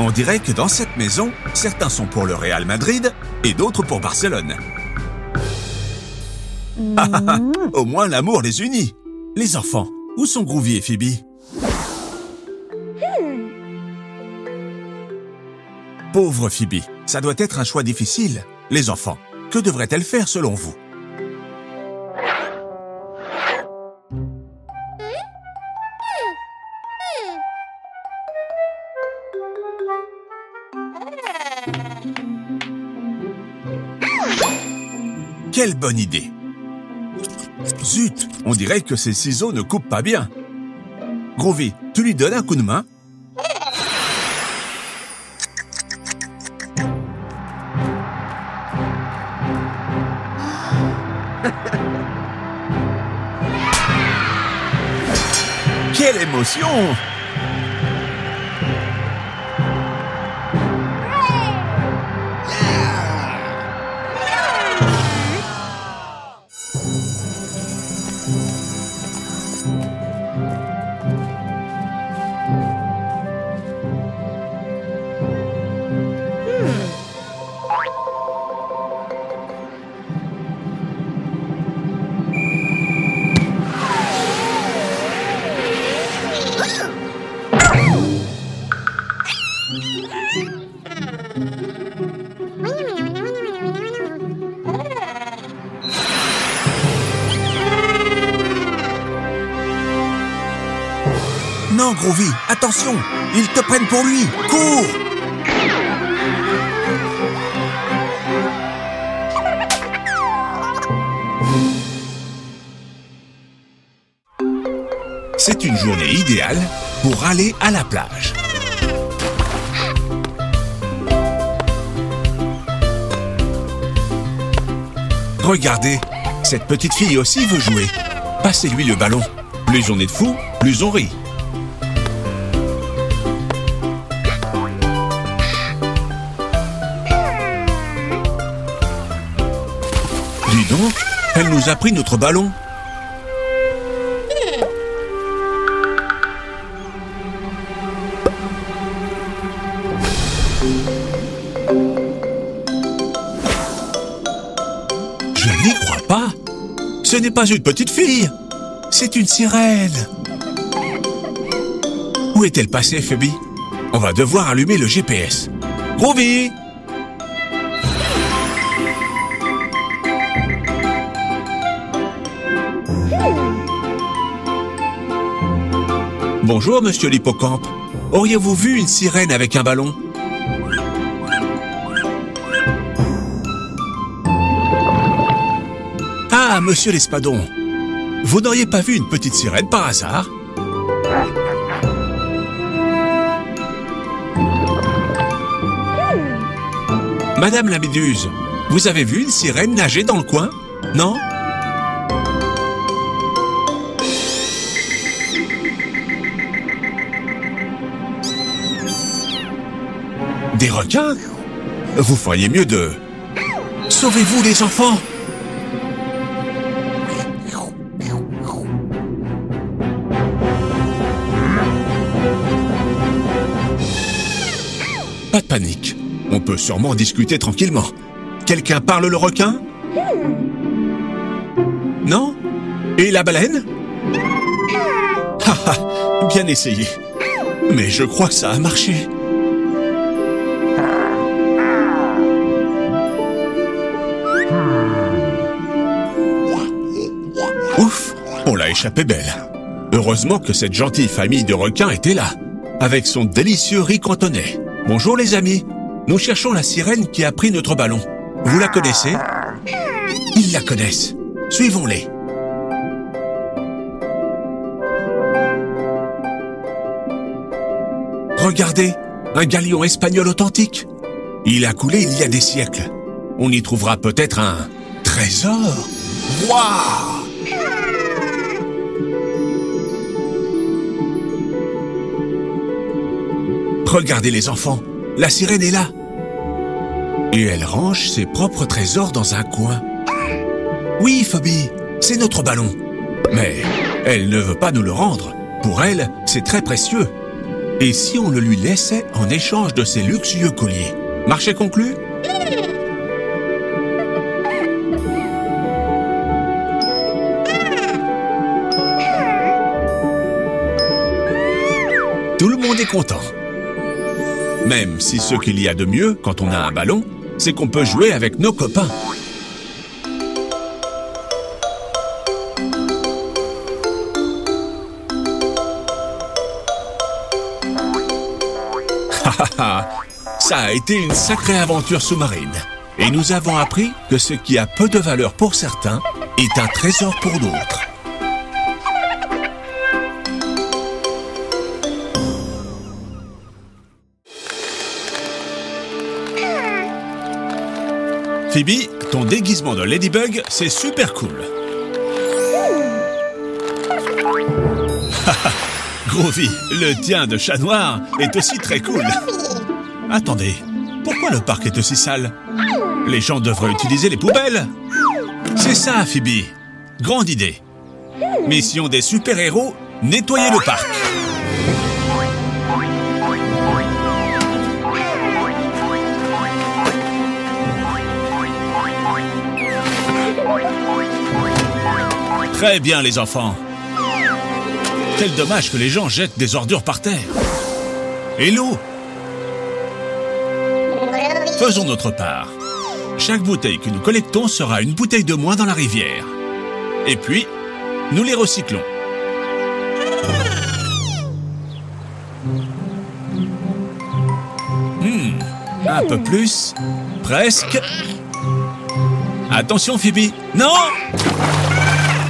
On dirait que dans cette maison, certains sont pour le Real Madrid et d'autres pour Barcelone. Au moins l'amour les unit. Les enfants, où sont Groovy et Phoebe? Pauvre Phoebe, ça doit être un choix difficile. Les enfants, que devrait-elle faire selon vous? Quelle bonne idée. Zut, on dirait que ces ciseaux ne coupent pas bien. Groovy, tu lui donnes un coup de main. Quelle émotion Non, Groovy, attention Ils te prennent pour lui Cours C'est une journée idéale pour aller à la plage. Regardez, cette petite fille aussi veut jouer. Passez-lui le ballon. Plus on est de fous, plus on rit. Dis donc, elle nous a pris notre ballon. N'est pas une petite fille. C'est une sirène. Où est-elle passée, Phoebe? On va devoir allumer le GPS. Groovy Bonjour, monsieur l'hippocampe. Auriez-vous vu une sirène avec un ballon? Ah, monsieur l'espadon. Vous n'auriez pas vu une petite sirène par hasard? Madame la méduse, vous avez vu une sirène nager dans le coin? Non? Des requins? Vous feriez mieux de... Sauvez-vous les enfants? Pas de panique. On peut sûrement discuter tranquillement. Quelqu'un parle le requin? Non? Et la baleine? Bien essayé. Mais je crois que ça a marché. Ouf On l'a échappé belle. Heureusement que cette gentille famille de requins était là, avec son délicieux riz cantonais. Bonjour les amis, nous cherchons la sirène qui a pris notre ballon. Vous la connaissez? Ils la connaissent. Suivons-les. Regardez, un galion espagnol authentique. Il a coulé il y a des siècles. On y trouvera peut-être un trésor. Waouh Regardez les enfants, la sirène est là. Et elle range ses propres trésors dans un coin. Oui, Phoebe, c'est notre ballon. Mais elle ne veut pas nous le rendre. Pour elle, c'est très précieux. Et si on le lui laissait en échange de ses luxueux colliers? Marché conclu? Tout le monde est content. Même si ce qu'il y a de mieux quand on a un ballon, c'est qu'on peut jouer avec nos copains. Ça a été une sacrée aventure sous-marine. Et nous avons appris que ce qui a peu de valeur pour certains est un trésor pour d'autres. Phoebe, ton déguisement de Ladybug, c'est super cool. Groovy, le tien de chat noir est aussi très cool. Attendez, pourquoi le parc est aussi sale? Les gens devraient utiliser les poubelles C'est ça, Phoebe. Grande idée. Mission des super-héros, nettoyer le parc. Très bien, les enfants. Quel dommage que les gens jettent des ordures par terre. Et l'eau Faisons notre part. Chaque bouteille que nous collectons sera une bouteille de moins dans la rivière. Et puis, nous les recyclons. Hmm, un peu plus. Presque. Attention, Phoebe. Non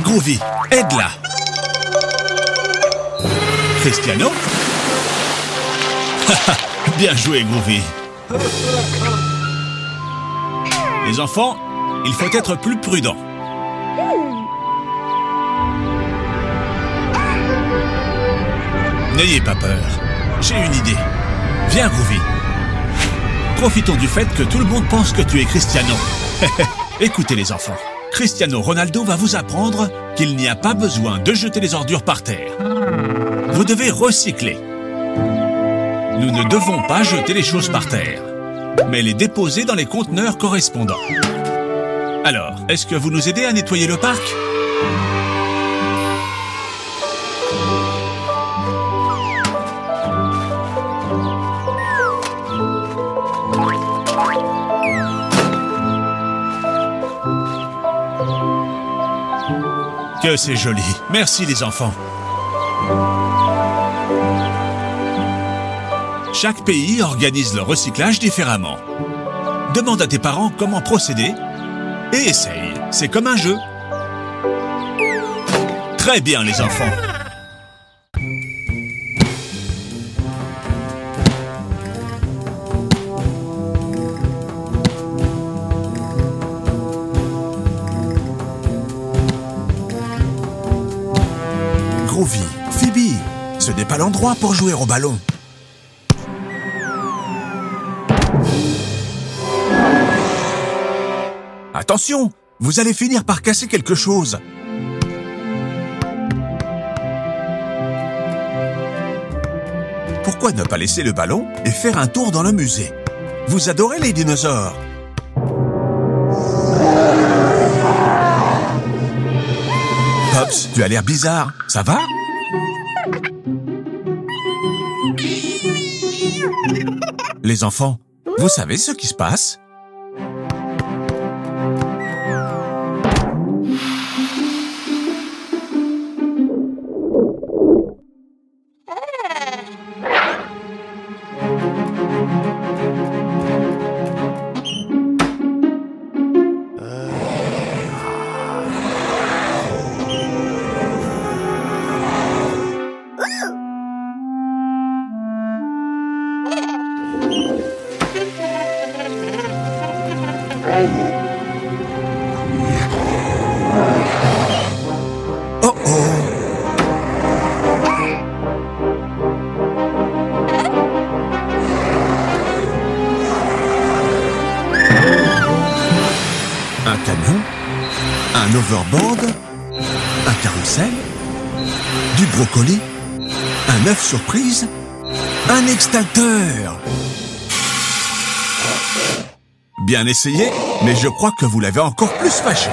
Groovy, aide-la. Cristiano? Bien joué, Groovy. Les enfants, il faut être plus prudent. N'ayez pas peur. J'ai une idée. Viens, Groovy. Profitons du fait que tout le monde pense que tu es Cristiano. Écoutez les enfants. Cristiano Ronaldo va vous apprendre qu'il n'y a pas besoin de jeter les ordures par terre. Vous devez recycler. Nous ne devons pas jeter les choses par terre, mais les déposer dans les conteneurs correspondants. Alors, est-ce que vous nous aidez à nettoyer le parc? C'est joli. Merci les enfants. Chaque pays organise le recyclage différemment. Demande à tes parents comment procéder et essaye. C'est comme un jeu. Très bien les enfants. Pas l'endroit pour jouer au ballon. Attention, vous allez finir par casser quelque chose. Pourquoi ne pas laisser le ballon et faire un tour dans le musée? Vous adorez les dinosaures Pops, tu as l'air bizarre. Ça va? Les enfants, vous savez ce qui se passe? Un overboard Un carrousel Du brocoli Un œuf surprise Un extincteur Bien essayé, mais je crois que vous l'avez encore plus fâché.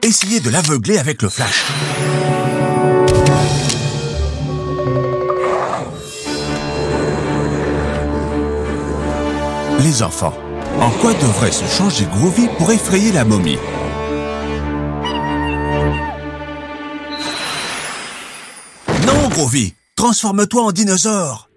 Essayez de l'aveugler avec le flash. Les enfants, en quoi devrait se changer Groovy pour effrayer la momie Non, Groovy Transforme-toi en dinosaure.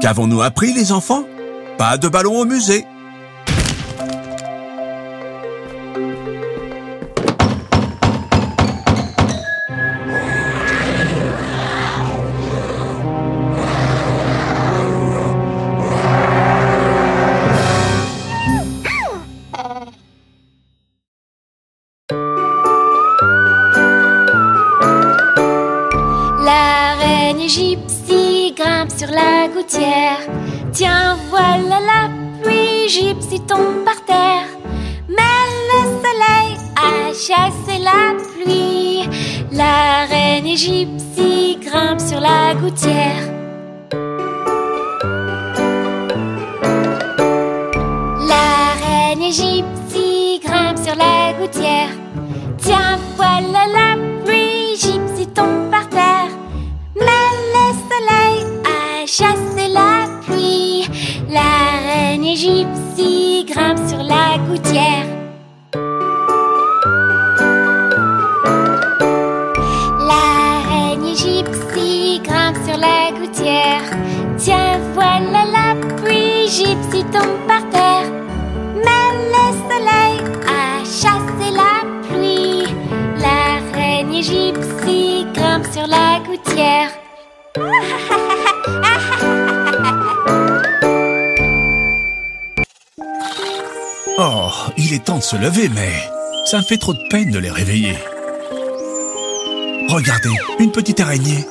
Qu'avons-nous appris, les enfants? Pas de ballon au musée a chassé la pluie. La reine gypsy grimpe sur la gouttière. La reine gypsy grimpe sur la gouttière. Tiens, voilà la pluie, gypsy tombe par terre. Mais le soleil a chassé la pluie. La reine gypsy grimpe sur la gouttière. La gouttière. Oh, il est temps de se lever, mais ça me fait trop de peine de les réveiller. Regardez, une petite araignée.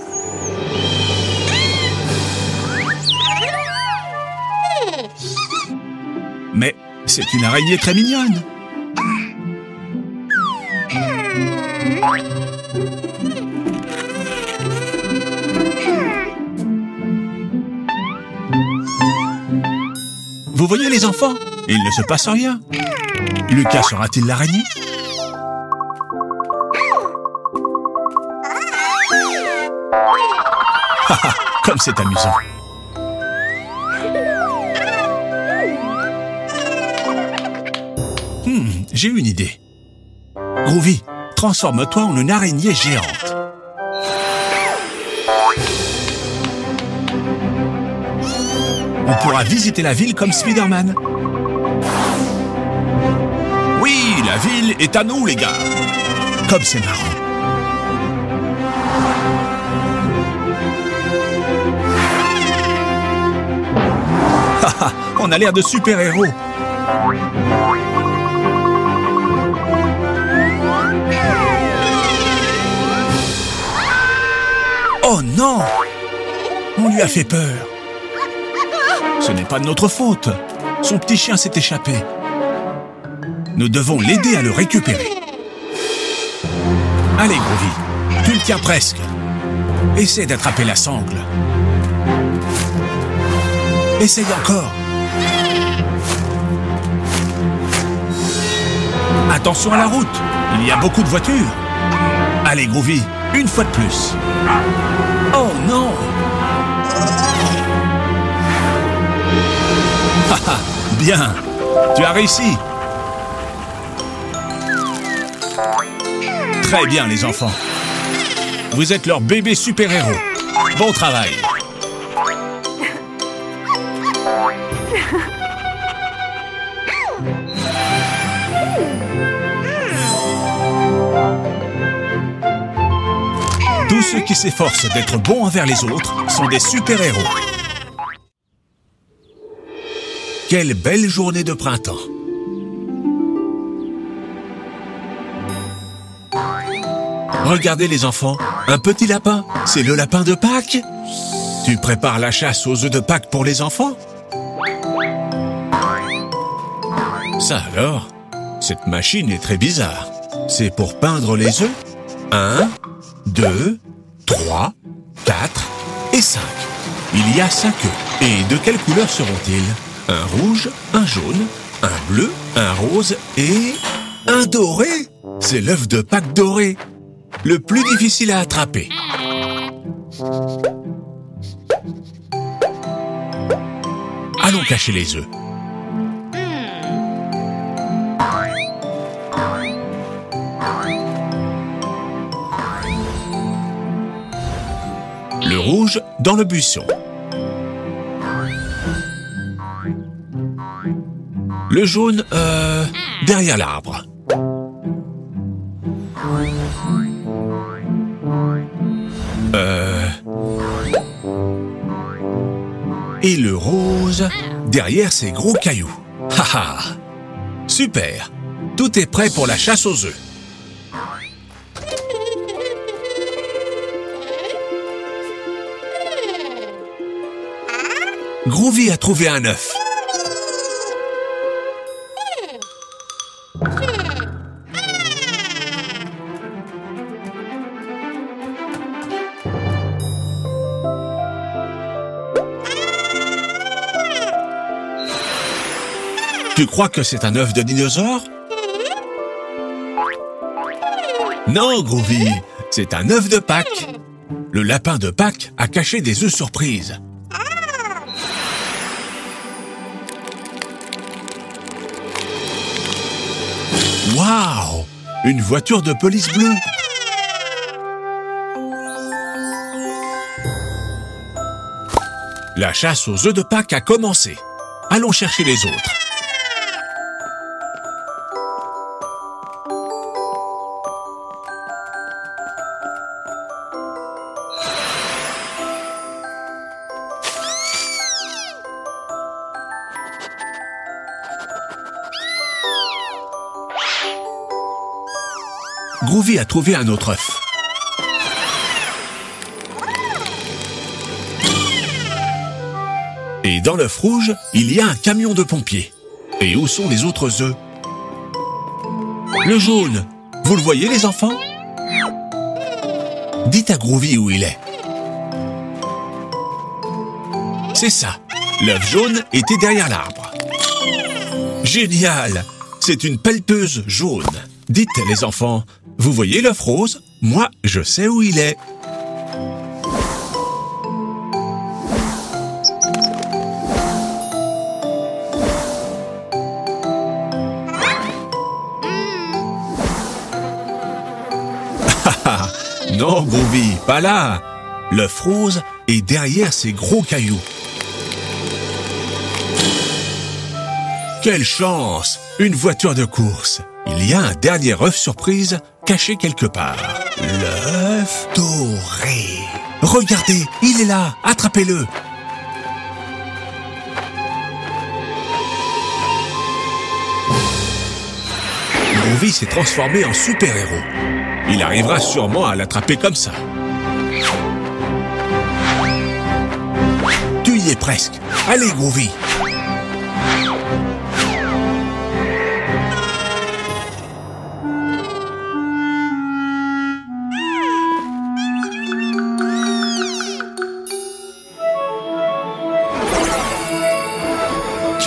Mais c'est une araignée très mignonne. Vous voyez les enfants? Il ne se passe rien. Lucas sera-t-il l'araignée? Haha, Comme c'est amusant. Hmm, j'ai une idée. Groovy, transforme-toi en une araignée géante. On pourra visiter la ville comme Spider-Man. Oui, la ville est à nous, les gars. Comme c'est marrant. On a l'air de super-héros. Oh non On lui a fait peur. Ce n'est pas de notre faute. Son petit chien s'est échappé. Nous devons l'aider à le récupérer. Allez, Groovy, tu le tiens presque. Essaie d'attraper la sangle. Essaye encore. Attention à la route, il y a beaucoup de voitures. Allez, Groovy, une fois de plus. Oh non bien, tu as réussi. Très bien, les enfants. Vous êtes leur bébé super-héros. Bon travail. Tous ceux qui s'efforcent d'être bons envers les autres sont des super-héros. Quelle belle journée de printemps. Regardez les enfants, un petit lapin, c'est le lapin de Pâques Tu prépares la chasse aux œufs de Pâques pour les enfants Ça alors Cette machine est très bizarre. C'est pour peindre les œufs 1, 2, 3, 4 et 5. Il y a 5 œufs. Et de quelle couleur seront-ils? Un rouge, un jaune, un bleu, un rose et un doré C'est l'œuf de Pâques doré. Le plus difficile à attraper. Allons cacher les œufs. Le rouge dans le buisson. Le jaune, euh, derrière l'arbre. Euh... Et le rose, derrière ces gros cailloux. Haha Super Tout est prêt pour la chasse aux œufs. Groovy a trouvé un œuf. Tu crois que c'est un œuf de dinosaure? Non, Groovy, c'est un œuf de Pâques. Le lapin de Pâques a caché des œufs surprises. Waouh Une voiture de police bleue La chasse aux œufs de Pâques a commencé. Allons chercher les autres. A trouvé un autre œuf. Et dans l'œuf rouge, il y a un camion de pompiers. Et où sont les autres œufs? Le jaune, vous le voyez les enfants? Dites à Groovy où il est. C'est ça, l'œuf jaune était derrière l'arbre. Génial C'est une pelleteuse jaune. Dites les enfants, vous voyez l'œuf rose Moi, je sais où il est. non, Groovy, pas là. L'œuf rose est derrière ces gros cailloux. Quelle chance Une voiture de course Il y a un dernier œuf surprise caché quelque part. L'œuf doré. Regardez, il est là. Attrapez-le. Groovy s'est transformé en super-héros. Il arrivera sûrement à l'attraper comme ça. Tu y es presque. Allez, Groovy.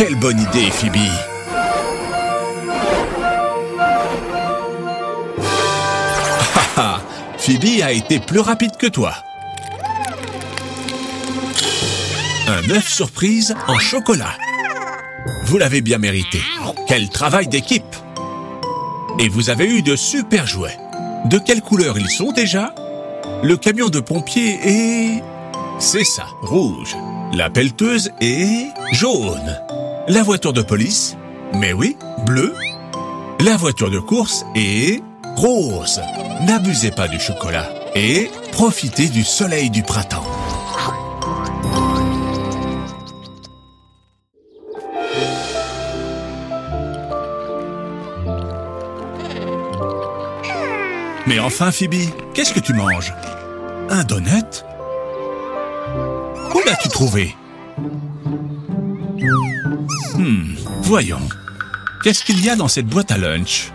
Quelle bonne idée, Phoebe Phoebe a été plus rapide que toi. Un œuf surprise en chocolat. Vous l'avez bien mérité. Quel travail d'équipe Et vous avez eu de super jouets. De quelle couleur ils sont déjà? Le camion de pompiers est... C'est ça, rouge. La pelleteuse est jaune. La voiture de police, mais oui, bleu. La voiture de course est rose. N'abusez pas du chocolat et profitez du soleil du printemps. Mais enfin, Phoebe, qu'est-ce que tu manges? Un donut? Où l'as-tu trouvé? Hmm, voyons. Qu'est-ce qu'il y a dans cette boîte à lunch?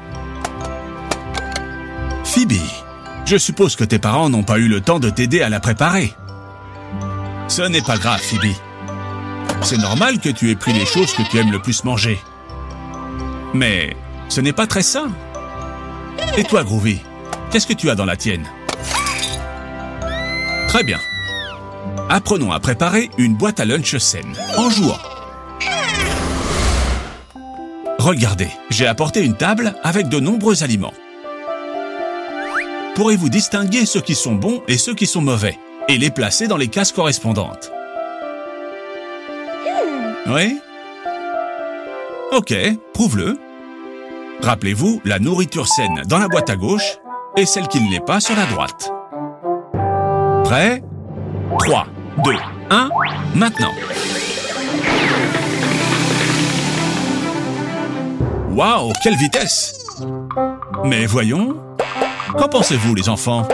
Phoebe, je suppose que tes parents n'ont pas eu le temps de t'aider à la préparer. Ce n'est pas grave, Phoebe. C'est normal que tu aies pris les choses que tu aimes le plus manger. Mais ce n'est pas très sain. Et toi, Groovy, qu'est-ce que tu as dans la tienne? Très bien. Apprenons à préparer une boîte à lunch saine, en jouant. Regardez, j'ai apporté une table avec de nombreux aliments. Pourrez-vous distinguer ceux qui sont bons et ceux qui sont mauvais et les placer dans les cases correspondantes? Oui? Ok, prouve-le. Rappelez-vous la nourriture saine dans la boîte à gauche et celle qui ne l'est pas sur la droite. Prêt? 3, 2, 1, maintenant. Waouh, quelle vitesse Mais voyons, qu'en pensez-vous les enfants?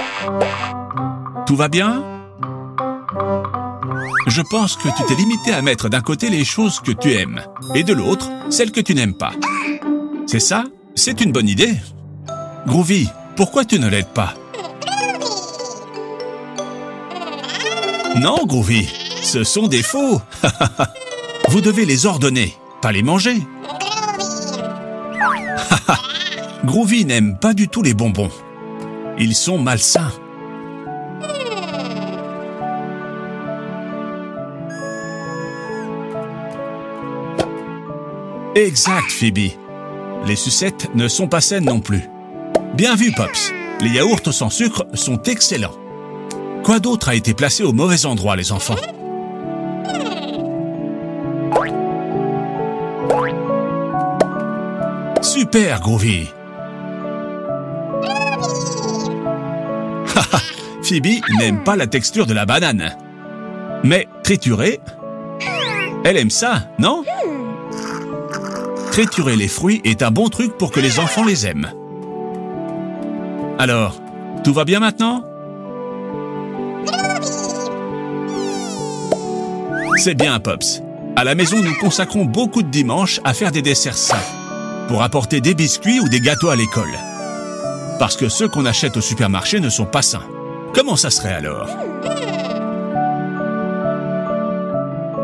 Tout va bien? Je pense que tu t'es limité à mettre d'un côté les choses que tu aimes et de l'autre celles que tu n'aimes pas. C'est ça? C'est une bonne idée. Groovy, pourquoi tu ne l'aides pas? Non, Groovy, ce sont des faux. Vous devez les ordonner, pas les manger. Groovy n'aime pas du tout les bonbons. Ils sont malsains. Exact, Phoebe. Les sucettes ne sont pas saines non plus. Bien vu, Pops. Les yaourts sans sucre sont excellents. Quoi d'autre a été placé au mauvais endroit, les enfants? Super, Groovy Phoebe n'aime pas la texture de la banane. Mais triturer, elle aime ça, non? Triturer les fruits est un bon truc pour que les enfants les aiment. Alors, tout va bien maintenant? C'est bien, Pops. À la maison, nous consacrons beaucoup de dimanches à faire des desserts sains, pour apporter des biscuits ou des gâteaux à l'école. Parce que ceux qu'on achète au supermarché ne sont pas sains. Comment ça serait alors?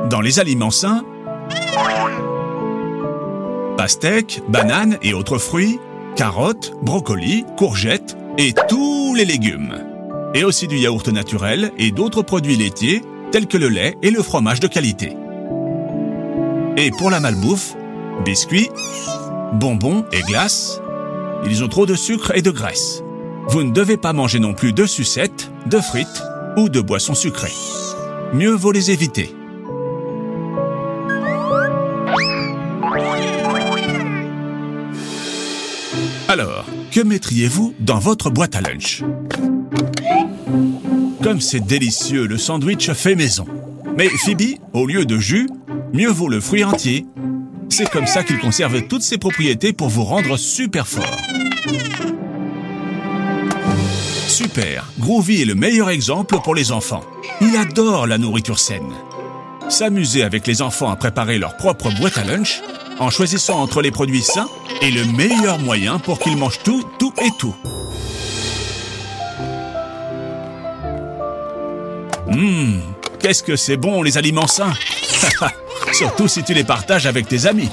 Dans les aliments sains, pastèques, bananes et autres fruits, carottes, brocolis, courgettes et tous les légumes. Et aussi du yaourt naturel et d'autres produits laitiers tels que le lait et le fromage de qualité. Et pour la malbouffe, biscuits, bonbons et glaces, ils ont trop de sucre et de graisse. Vous ne devez pas manger non plus de sucettes, de frites ou de boissons sucrées. Mieux vaut les éviter. Alors, que mettriez-vous dans votre boîte à lunch? Comme c'est délicieux, le sandwich fait maison. Mais Phoebe, au lieu de jus, mieux vaut le fruit entier. C'est comme ça qu'il conserve toutes ses propriétés pour vous rendre super fort. Super, Groovy est le meilleur exemple pour les enfants. Il adore la nourriture saine. S'amuser avec les enfants à préparer leur propre boîte à lunch, en choisissant entre les produits sains, est le meilleur moyen pour qu'ils mangent tout, tout et tout. Hum, qu'est-ce que c'est bon les aliments sains Surtout si tu les partages avec tes amis.